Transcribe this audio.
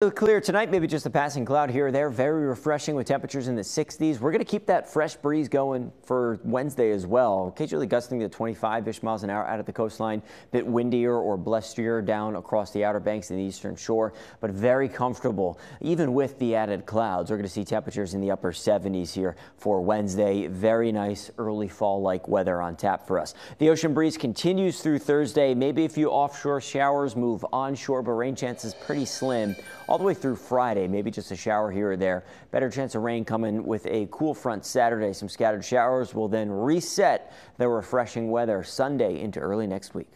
Clear tonight, maybe just a passing cloud here or there. Very refreshing with temperatures in the 60s. We're going to keep that fresh breeze going for Wednesday as well. Occasionally gusting to 25-ish miles an hour out at the coastline. Bit windier or blustier down across the Outer Banks and the eastern shore, but very comfortable. Even with the added clouds, we're going to see temperatures in the upper 70s here for Wednesday. Very nice early fall-like weather on tap for us. The ocean breeze continues through Thursday. Maybe a few offshore showers move onshore, but rain chances pretty slim all the way through Friday. Maybe just a shower here or there. Better chance of rain coming with a cool front Saturday. Some scattered showers will then reset the refreshing weather Sunday into early next week.